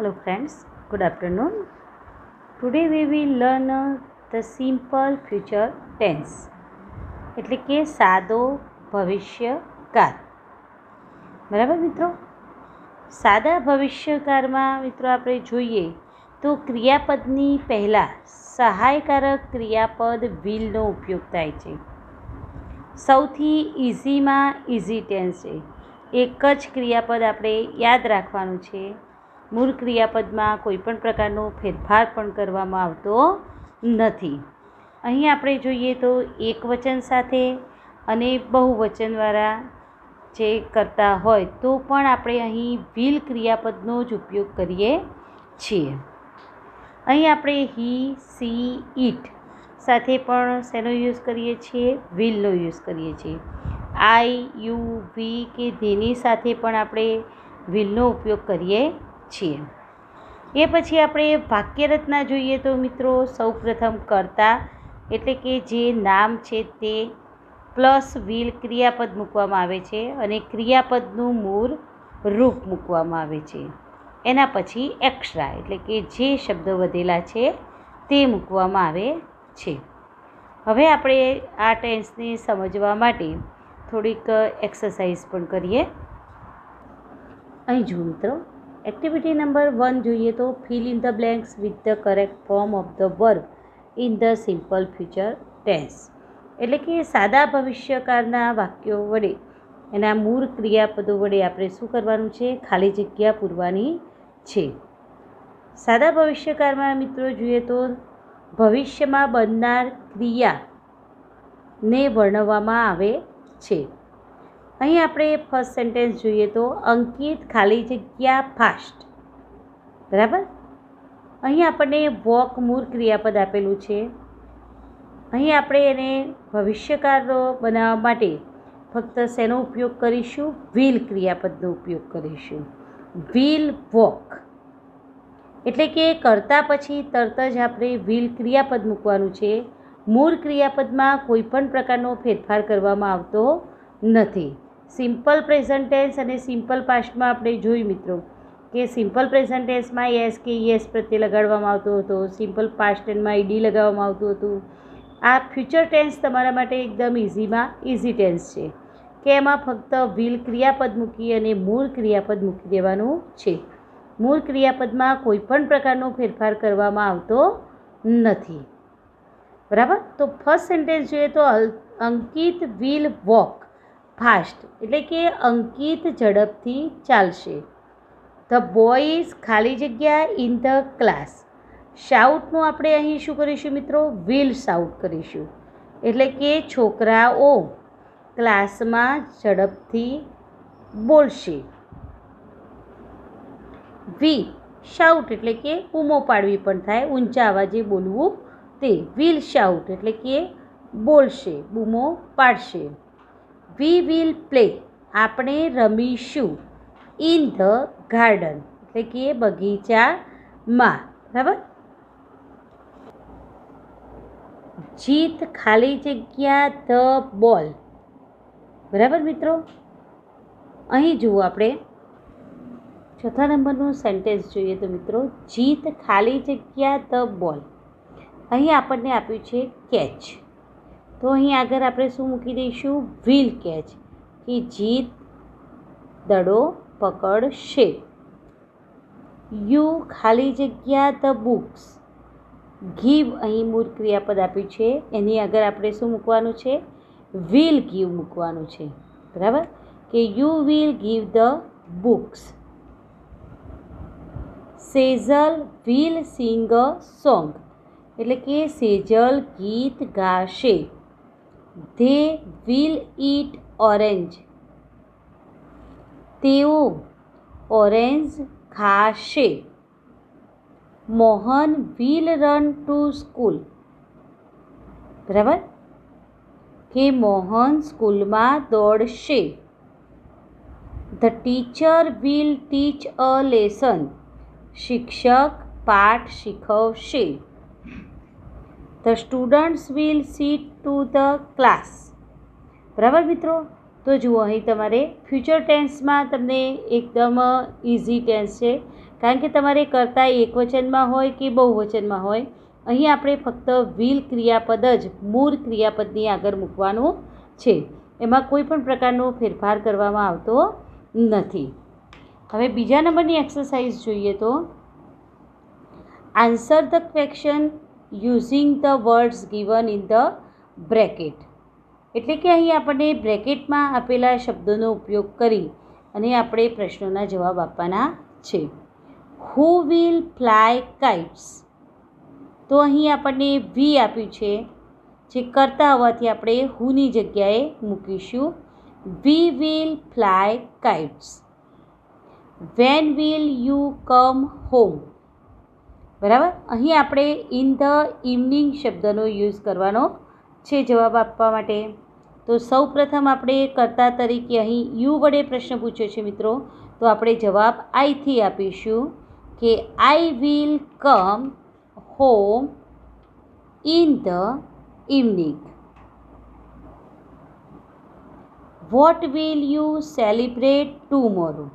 Hello friends, good afternoon. Today we will learn the simple future tense. એટલે કે સાદો ભવિષ્યકાળ. બરાબર મિત્રો? સાદા ભવિષ્યકાળમાં મિત્રો આપણે જોઈએ તો ક્રિયાપદની પહેલાં સહાયકારક ક્રિયાપદ વિલનો ઉપયોગ થાય છે. સૌથી ઇઝીમાં ઇઝી ટેન્સ છે. એક જ ક્રિયાપદ આપણે યાદ રાખવાનું છે. મૂળ ક્રિયાપદમાં કોઈપણ પ્રકારનો ફેરફાર પણ કરવામાં આવતો નથી. અહીં આપણે જોઈએ તો એક વચન સાથે અને બહુવચનવાળા જે કરતા હોય તો પણ આપણે અહીં વિલ ક્રિયાપદનો જ ઉપયોગ કરીએ છીએ. અહીં આપણે હી, સી ઇટ સાથે પણ શેનો યુઝ કરીએ છીએ? વિલનો યુઝ કરીએ છીએ. આઈ, યુ, વી કે ધેની સાથે પણ આપણે વિલનો ઉપયોગ કરીએ છીએ. એ પછી આપણે વાક્યરચના જોઈએ તો મિત્રો સૌપ્રથમ કરતા એટલે કે જે નામ છે તે પ્લસ વિલ ક્રિયાપદ મૂકવામાં આવે છે અને ક્રિયાપદનું મૂળ રૂપ મૂકવામાં આવે છે. એના પછી એક્સ્ટ્રા એટલે કે જે શબ્દો વધેલા છે તે મૂકવામાં આવે છે. હવે આપણે આ ટેન્સને સમજવા માટે થોડીક એક્સરસાઇઝ પણ કરીએ. અહીં જુઓ મિત્રો. એક્ટિવિટી નંબર વન જોઈએ તો fill in the blanks with the correct form of the work in the simple future tense. એટલે કે સાદા ભવિષ્યકાળના વાક્યો વડે, એના મૂળ ક્રિયાપદો વડે આપણે શું કરવાનું છે? ખાલી જગ્યા પૂરવાની છે. સાદા ભવિષ્યકાળમાં મિત્રો જોઈએ તો ભવિષ્યમાં બનનાર ક્રિયાને વર્ણવવામાં આવે છે. અહીં આપણે ફર્સ્ટ સેન્ટેન્સ જોઈએ તો અંકિત ખાલી જગ્યા ફાસ્ટ બરાબર? અહીં આપણને વોક મૂળ ક્રિયાપદ આપેલું છે. અહીં આપણે એને ભવિષ્યકાર બનાવવા માટે ફક્ત શેનો ઉપયોગ કરીશું? વ્હીલ ક્રિયાપદનો ઉપયોગ કરીશું. Will walk. એટલે કે કરતાં પછી તરત જ આપણે વ્હીલ ક્રિયાપદ મૂકવાનું છે. મૂળ ક્રિયાપદમાં કોઈપણ પ્રકારનો ફેરફાર કરવામાં આવતો નથી. સિમ્પલ પ્રેઝન્ટ ટેન્સ અને સિમ્પલ પાસ્ટમાં આપણે જોયું મિત્રો કે સિમ્પલ પ્રેઝન્ટ ટેન્સમાં યસ કે યસ પ્રત્યે લગાડવામાં આવતો હતો, સિમ્પલ પાસ્ટ ટેન્સમાં ઈડી લગાવવામાં આવતું હતું. આ ફ્યુચર ટેન્સ તમારા માટે એકદમ ઇઝીમાં ઇઝી ટેન્સ છે કે એમાં ફક્ત વિલ ક્રિયાપદ મૂકી અને મૂળ ક્રિયાપદ મૂકી દેવાનું છે. મૂળ ક્રિયાપદમાં કોઈપણ પ્રકારનો ફેરફાર કરવામાં આવતો નથી. બરાબર? તો ફર્સ્ટ સેન્ટેન્સ જોઈએ તો અંકિત વિલ વોક ફાસ્ટ, એટલે કે અંકિત ઝડપથી ચાલશે. ધ બોઇઝ ખાલી જગ્યા ઇન ધ ક્લાસ. શાઉટનું આપણે અહીં શું કરીશું મિત્રો? વિલ શાઉટ કરીશું. એટલે કે છોકરાઓ ક્લાસમાં ઝડપથી બોલશે. વી, શાઉટ એટલે કે બૂમો પાડવી પણ થાય, ઊંચા અવાજે બોલવું તે. વિલ શાઉટ એટલે કે બોલશે, બૂમો પાડશે. વી વિલ પ્લે આપણે રમીશું. ઇન ધ ગાર્ડન એટલે કે બગીચામાં. બરાબર? જીત ખાલી જગ્યા ધ બોલ બરાબર મિત્રો? અહીં જુઓ આપણે. ચોથા નંબરનું સેન્ટેન્સ જોઈએ તો મિત્રો, જીત ખાલી જગ્યા ધ બોલ અહીં આપણને આપ્યું છે કેચ તો અહીં આગળ આપણે શું મૂકી દઈશું? વ્હીલ કેચ કે જીત દડો પકડશે. યુ ખાલી જગ્યા ધ બુક્સ ગીવ અહીં મૂળ ક્રિયાપદ આપ્યું છે. એની આગળ આપણે શું મૂકવાનું છે? વિલ ગીવ મૂકવાનું છે. બરાબર? કે you will give the books Sejal will sing a song એટલે કે સેજલ ગીત ગાશે. ધે વિલ ઇટ ઓરેન્જ તેઓ ઓરેન્જ ખાશે. Mohan will run to school બરાબર? કે મોહન સ્કૂલમાં દોડશે. The teacher will teach a lesson શિક્ષક પાઠ શીખવશે. The students will sit to the class બરાબર મિત્રો? તો જુઓ, અહીં તમારે ફ્યુચર ટેન્સમાં તમને એકદમ ઇઝી ટેન્સ છે. કારણ કે તમારે કરતાં એકવચનમાં હોય કે બહુવચનમાં હોય, અહીં આપણે ફક્ત વિલ ક્રિયાપદ જ, મૂળ ક્રિયાપદની આગળ મૂકવાનું છે. એમાં કોઈ પણ પ્રકારનો ફેરફાર કરવામાં આવતો નથી. હવે બીજા નંબરની એક્સરસાઇઝ જોઈએ તો answer the question using the words given in the bracket એટલે કે અહીં આપણને બ્રેકેટમાં આપેલા શબ્દોનો ઉપયોગ કરી અને આપણે પ્રશ્નોના જવાબ આપવાના છે. હુ વિલ ફ્લાય કાઇટ્સ તો અહીં આપણને વી આપ્યું છે, જે કરતા હોવાથી આપણે હુની જગ્યાએ મૂકીશું. We will fly kites when will you come home બરાબર? અહીં આપણે ઇન ધ ઇવનિંગ શબ્દનો યુઝ કરવાનો છે જવાબ આપવા માટે. તો સૌ પ્રથમ આપણે કરતા તરીકે અહીં યુ વડે પ્રશ્ન પૂછ્યો છે મિત્રો. તો આપણે જવાબ આઈથી આપીશું કે I will come home in the evening what will you celebrate tomorrow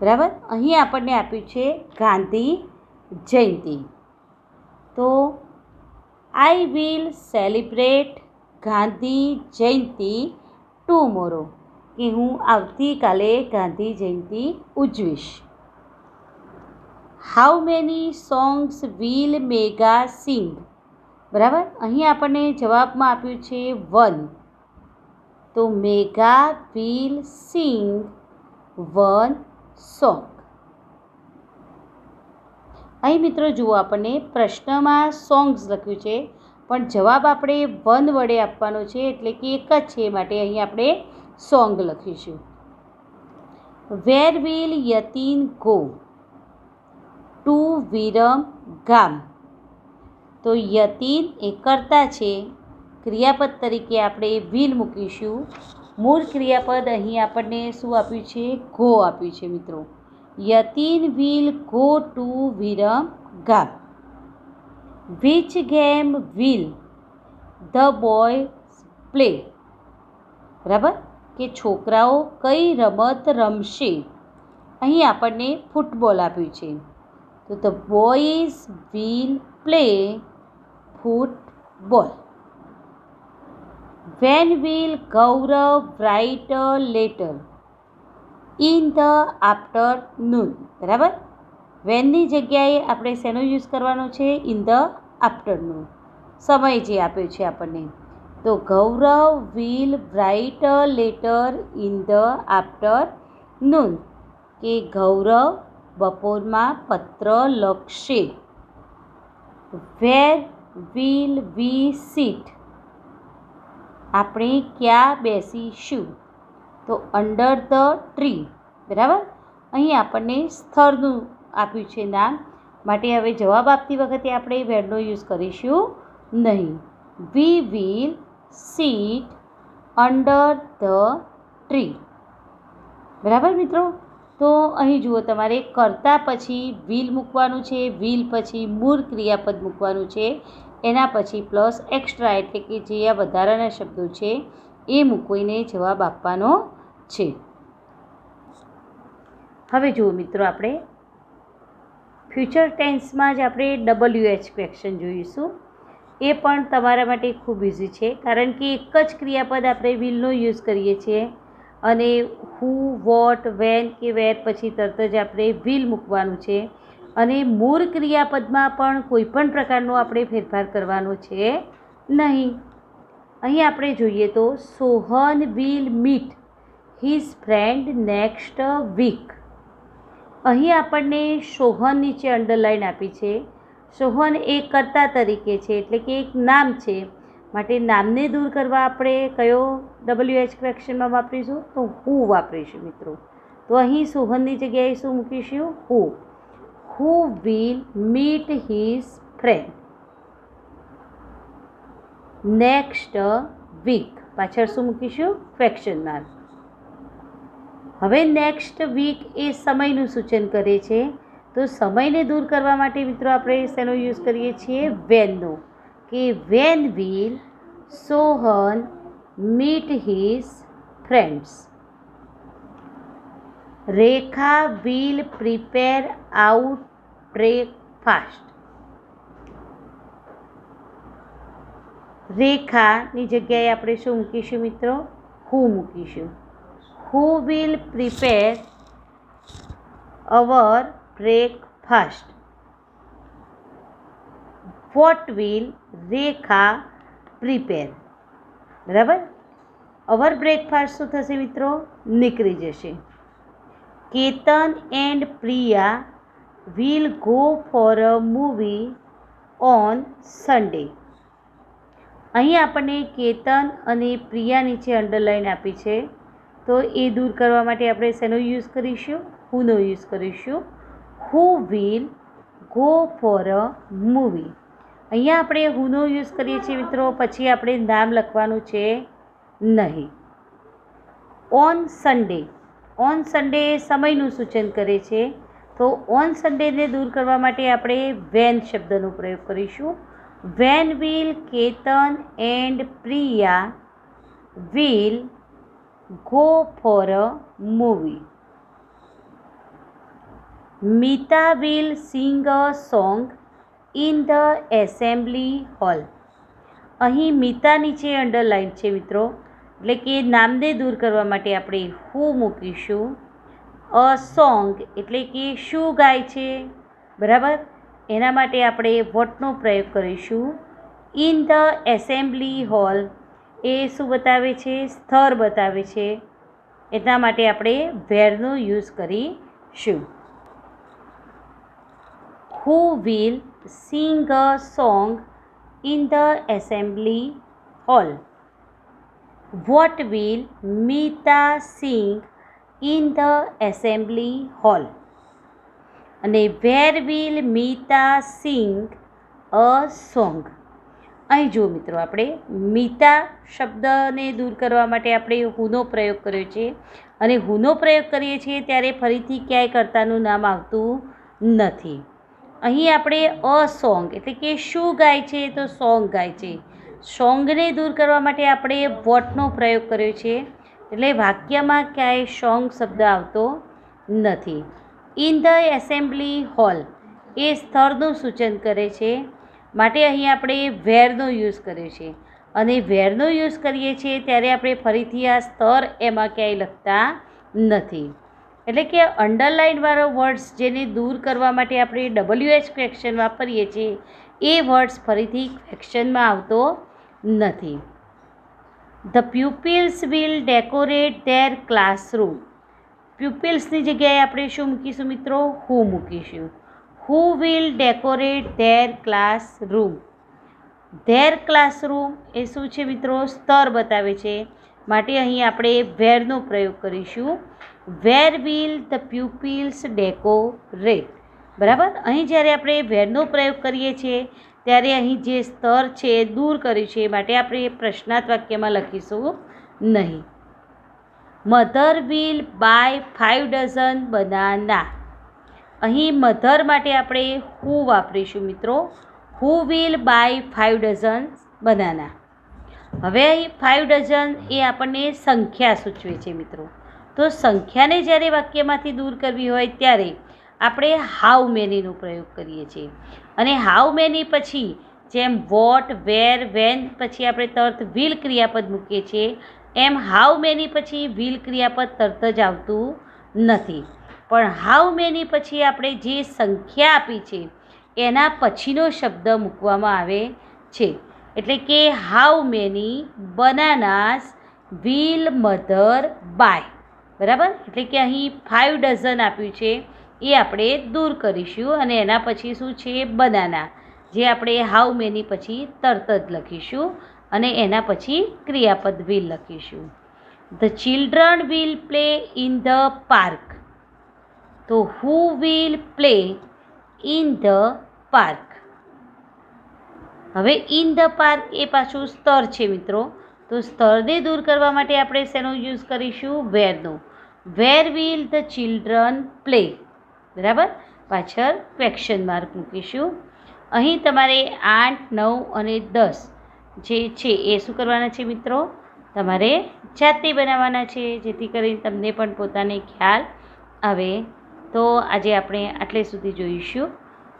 બરાબર? અહીં આપણને આપ્યું છે ગાંધી જયંતિ. તો I will celebrate Gandhi Jayanti tomorrow કે હું આવતીકાલે Gandhi Jayanti ઉજવીશ. How many songs will Mega sing બરાબર? અહીં આપણને જવાબમાં આપ્યું છે વન તો Mega will sing one song અહીં મિત્રો જુઓ આપણને પ્રશ્નમાં સોંગ્સ લખ્યું છે, પણ જવાબ આપણે વન વડે આપવાનો છે, એટલે કે એક જ છે માટે અહીં આપણે સોંગ લખીશું. Where will Yatin go, to Viramgam. તો યતીન એ કરતા છે. ક્રિયાપદ તરીકે આપણે વિલ મૂકીશું. મૂળ ક્રિયાપદ અહીં આપણને શું આપ્યું છે? ગો આપ્યું છે મિત્રો. Yatin will go to Viramgam. Which game will the boy play. બરાબર? કે છોકરાઓ કઈ રમત રમશે? અહીં આપણને ફૂટબોલ આપ્યું છે. તો the boys will play football. When will Gaurav write letter. In the afternoon, બરાબર? વેનની જગ્યાએ આપણે શેનો યુઝ કરવાનો છે? In the afternoon. સમય જે આપ્યો છે આપણને. તો Gaurav will write letter in the afternoon કે ગૌરવ બપોરમાં પત્ર લખશે. વેર વિલ વી સીટ આપણે ક્યાં બેસીશું? તો અંડર ધ ટ્રી બરાબર? અહીં આપણને સ્થળનું આપ્યું છે નામ. માટે હવે જવાબ આપતી વખતે આપણે વેરનો યુઝ કરીશું નહીં. We will sit under the tree બરાબર મિત્રો? તો અહીં જુઓ, તમારે કરતા પછી વિલ મૂકવાનું છે વિલ પછી મૂળ ક્રિયાપદ મૂકવાનું છે. એના પછી પ્લસ એક્સ્ટ્રા એટલે કે જે આ વધારાના શબ્દો છે, એ મૂકીને જવાબ આપવાનો છે. હવે જુઓ મિત્રો આપણે. ફ્યુચર ટેન્સમાં જ આપણે ડબલ્યુ એચ ક્વેશ્ચન જોઈશું. એ પણ તમારા માટે ખૂબ ઇઝી છે, કારણ કે એક જ ક્રિયાપદ આપણે વિલનો યુઝ કરીએ છીએ. અને હુ વોટ વેન કે વેર પછી તરત જ આપણે વિલ મૂકવાનું છે. અને મૂળ ક્રિયાપદમાં પણ કોઈ પણ પ્રકારનો આપણે ફેરફાર કરવાનો છે નહીં. અહીં આપણે જોઈએ તો Sohan will meet his friend next week અહીં આપણને સોહન નીચે અંડરલાઇન આપી છે. સોહન એ કર્તા તરીકે છે, એટલે કે એક નામ છે. માટે નામને દૂર કરવા આપણે કયો ડબલ્યુ એચ ક્વેશ્ચનમાં વાપરીશું? તો હું વાપરીશું મિત્રો. તો અહીં સોહનની જગ્યાએ શું મૂકીશું? Who who will meet his friend next week પાછળ શું મૂકીશું? ક્વેશ્ચન માર્ક હવે નેક્સ્ટ વીક એ સમયનું સૂચન કરે છે. તો સમયને દૂર કરવા માટે મિત્રો આપણે શેનો યુઝ કરીએ છીએ? વેનનો. કે when will Sohan meet his friends Rekha will prepare out breakfast રેખાની જગ્યાએ આપણે શું મૂકીશું મિત્રો? હું મૂકીશું. Who will prepare our breakfast what will Rekha prepare બરાબર? અવર બ્રેકફાસ્ટ શું થશે મિત્રો? નીકળી જશે. Ketan and Priya will go for a movie on Sunday અહીં આપણને કેતન અને પ્રિયા નીચે અંડરલાઈન આપી છે તો એ દૂર કરવા માટે આપણે શેનો યુઝ કરીશું? હુનો યુઝ કરીશું? Who will go for a movie. અહીંયા આપણે હુનો યુઝ કરીએ છીએ મિત્રો, પછી આપણે નામ લખવાનું છે નહીં. On Sunday. ઓન સન્ડે સમયનું સૂચન કરે છે. તો ઓન સન્ડેને દૂર કરવા માટે આપણે વેન શબ્દનો પ્રયોગ કરીશું. When will Ketan and Priya will go for a movie. Mita will sing a song in the assembly hall. અહીં મીતા નીચે અંડરલાઇન છે મિત્રો. એટલે કે નામને દૂર કરવા માટે આપણે હું મૂકીશું. અ સોંગ એટલે કે શું ગાય છે? બરાબર? એના માટે આપણે વોટનો પ્રયોગ કરીશું. ઇન ધ એસેમ્બલી હોલ એ શું બતાવે છે? સ્થળ બતાવે છે. એટલા માટે આપણે વેરનો યુઝ કરીશું. Who will sing a song in the assembly hall what will Mita sing in the assembly hall અને where will Meeta sing a song અહીં જુઓ મિત્રો, આપણે મીતા શબ્દને દૂર કરવા માટે આપણે હુનો પ્રયોગ કર્યો છે. અને હુનો પ્રયોગ કરીએ છીએ ત્યારે ફરીથી ક્યાંય કર્તાનું નામ આવતું નથી. અહીં આપણે અ સોંગ, એટલે કે શું ગાય છે તો સોંગ ગાય છે. સોંગને દૂર કરવા માટે આપણે વોટનો પ્રયોગ કર્યો છે. એટલે વાક્યમાં ક્યાંય સોંગ શબ્દ આવતો નથી. ઇન ધ એસેમ્બલી હોલ, એ સ્થળનું સૂચન કરે છે. માટે અહીં આપણે વેરનો યુઝ કર્યો છે. અને વેરનો યુઝ કરીએ છીએ ત્યારે આપણે ફરીથી આ સ્તર એમાં ક્યાંય લખતા નથી. એટલે કે અંડરલાઇનવાળો વર્ડ્સ જેને દૂર કરવા માટે આપણે ડબલ્યુ એચ ક્વેક્શન વાપરીએ છીએ, એ વર્ડ્સ ફરીથી ક્વેક્શનમાં આવતો નથી. The pupils will decorate their classroom પ્યુપિલ્સની જગ્યાએ આપણે શું મૂકીશું મિત્રો? હું મૂકીશું. Who will decorate their classroom their classroom એ શું છે મિત્રો? સ્તર બતાવે છે. માટે અહીં આપણે વેરનો પ્રયોગ કરીશું. Where will the pupils decorate બરાબર? અહીં જ્યારે આપણે વેરનો પ્રયોગ કરીએ છીએ, ત્યારે અહીં જે સ્તર છે એ દૂર કર્યું છે. માટે આપણે પ્રશ્નાર્થ વાક્યમાં લખીશું નહીં. Mother will buy five dozen banana અહીં મધર માટે આપણે હુ વાપરીશું મિત્રો. Who will buy five dozen banana. હવે અહીં ફાઇવ ડઝન એ આપણને સંખ્યા સૂચવે છે મિત્રો. તો સંખ્યાને જ્યારે વાક્યમાંથી દૂર કરવી હોય ત્યારે આપણે હાઉ મેનીનો પ્રયોગ કરીએ છીએ. અને હાઉ મેની પછી જેમ વોટ, વેર, વેન પછી આપણે તરત વિલ ક્રિયાપદ મૂકીએ છીએ, એમ હાઉ મેની પછી વિલ ક્રિયાપદ તરત જ આવતું નથી. પણ હાઉ મેની પછી આપણે જે સંખ્યા આપી છે, એના પછીનો શબ્દ મૂકવામાં આવે છે. એટલે કે how many bananas will mother buy. બરાબર? એટલે કે અહીં ફાઇવ ડઝન આપ્યું છે, એ આપણે દૂર કરીશું અને એના પછી શું છે? બનાના. જે આપણે હાઉ મેની પછી તરત જ લખીશું અને એના પછી ક્રિયાપદ વિલ લખીશું. The children will play in the park. તો who will play in the park હવે ઇન ધ પાર્ક એ પાછું સ્તર છે મિત્રો. તો સ્તરને દૂર કરવા માટે આપણે શેનો યુઝ કરીશું? વેરનો. Where will the children play બરાબર? પાછળ ક્વેક્શન માર્ક મૂકીશું. અહીં તમારે આઠ, નવ અને દસ જે છે એ શું કરવાના છે મિત્રો? તમારે જાતે બનાવવાના છે, જેથી કરીને તમને પણ પોતાને ખ્યાલ આવે. તો આજે આપણે આટલે સુધી જોઈશું.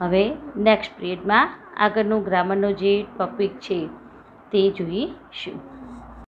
હવે નેક્સ્ટ પિરિયડમાં આગળનું ગ્રામરનો જે ટોપિક છે તે જોઈશું.